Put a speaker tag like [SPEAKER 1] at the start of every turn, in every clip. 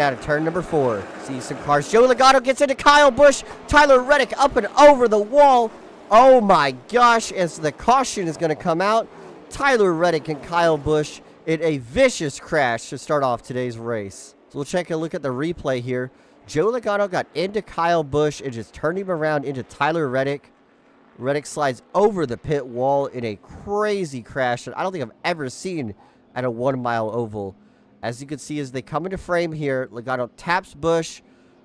[SPEAKER 1] out of turn number four. See some cars. Joey Logano gets into Kyle Busch. Tyler Reddick up and over the wall. Oh my gosh, as the caution is going to come out. Tyler Reddick and Kyle Busch in a vicious crash to start off today's race. So we'll take a look at the replay here. Joe Logano got into Kyle Busch and just turned him around into Tyler Reddick. Reddick slides over the pit wall in a crazy crash that I don't think I've ever seen at a one mile oval. As you can see, as they come into frame here, Logano taps Busch.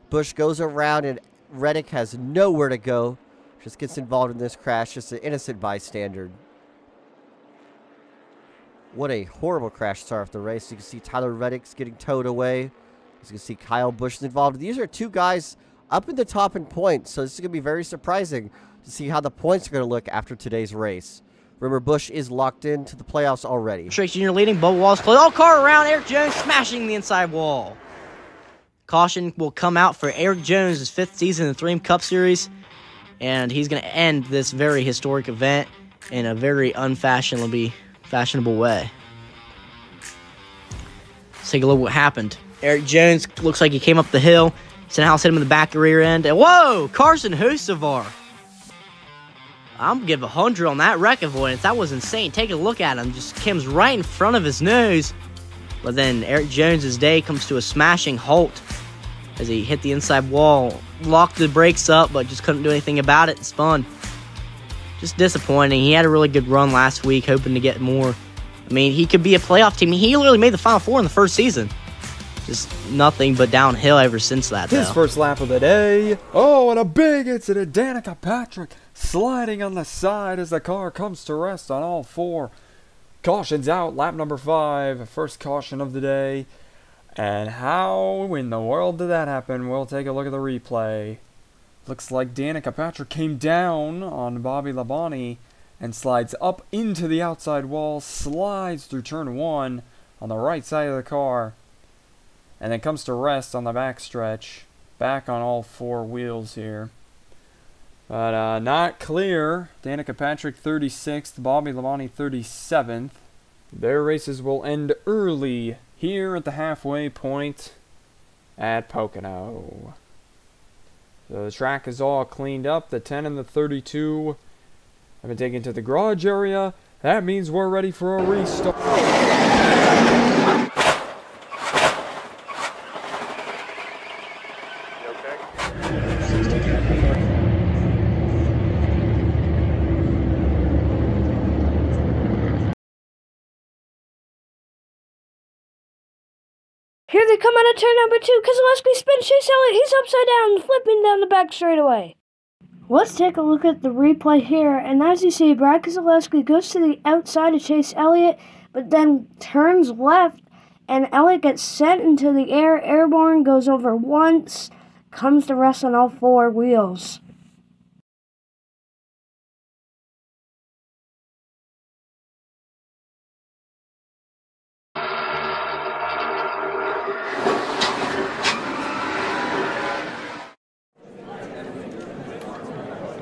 [SPEAKER 1] Busch goes around and Reddick has nowhere to go. Just gets involved in this crash, just an innocent bystander. What a horrible crash start off the race. You can see Tyler Reddick's getting towed away. As you can see, Kyle Busch is involved. These are two guys up in the top in points, so this is going to be very surprising to see how the points are going to look after today's race. Remember, Busch is locked into the playoffs already.
[SPEAKER 2] Truex Jr. leading, both walls close. Oh, All car around, Erik Jones smashing the inside wall. Caution will come out for Erik Jones' his fifth season in the Rheem Cup Series, and he's going to end this very historic event in a very unfashionably fashionable way. Let's take a look what happened. Erik Jones looks like he came up the hill. Stenhouse hit him in the back of the rear end. And whoa, Carson Hocevar. I'm give a hundred on that wreck avoidance. That was insane. Take a look at him. Just comes right in front of his nose. But then Erik Jones's day comes to a smashing halt as he hit the inside wall, locked the brakes up, but just couldn't do anything about it. It's fun. Just disappointing. He had a really good run last week, hoping to get more. I mean, he could be a playoff team. He literally made the Final Four in the first season. Just nothing but downhill ever since that.
[SPEAKER 3] His
[SPEAKER 2] though.
[SPEAKER 3] first lap of the day. Oh, and a big incident. Danica Patrick sliding on the side as the car comes to rest on all four. Cautions out. Lap number five. First caution of the day. And how in the world did that happen? We'll take a look at the replay. Looks like Danica Patrick came down on Bobby Labonte and slides up into the outside wall, slides through turn one on the right side of the car, and then comes to rest on the back stretch, back on all four wheels here. But uh, not clear. Danica Patrick 36th, Bobby Labonte 37th. Their races will end early here at the halfway point at Pocono. So the track is all cleaned up. The 10 and the 32 have been taken to the garage area. That means we're ready for a restart.
[SPEAKER 4] Here they come out of turn number two. Keselowski spins Chase Elliott. He's upside down, flipping down the back straightaway. Let's take a look at the replay here. And as you see, Brad Keselowski goes to the outside of Chase Elliott, but then turns left, and Elliott gets sent into the air. Airborne goes over once, comes to rest on all four wheels.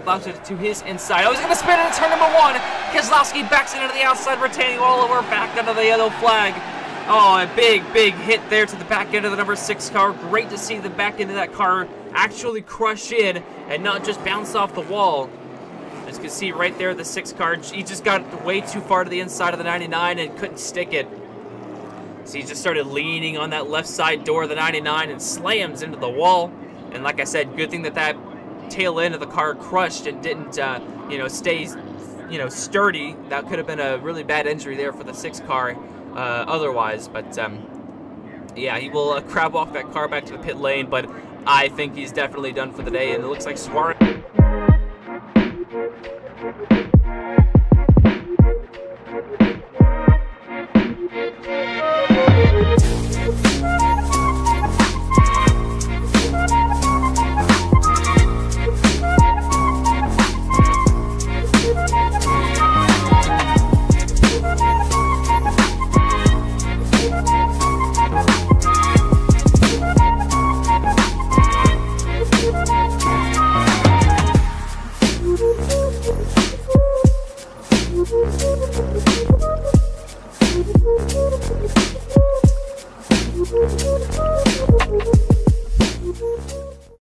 [SPEAKER 5] Bounces it to his inside. Oh, he's going to spin into turn number one. Keselowski backs into the outside, retaining all over back under the yellow flag. Oh, a big, big hit there to the back end of the number six car. Great to see the back end of that car actually crush in and not just bounce off the wall. As you can see right there, the six car, he just got way too far to the inside of the 99 and couldn't stick it. So he just started leaning on that left side door of the 99 and slams into the wall. And like I said, good thing that that tail end of the car crushed and didn't, uh, you know, stay, you know, sturdy. That could have been a really bad injury there for the six car uh, otherwise. But um, yeah, he will uh, crab walk that car back to the pit lane. But I think he's definitely done for the day. And it looks like Suarez. Thank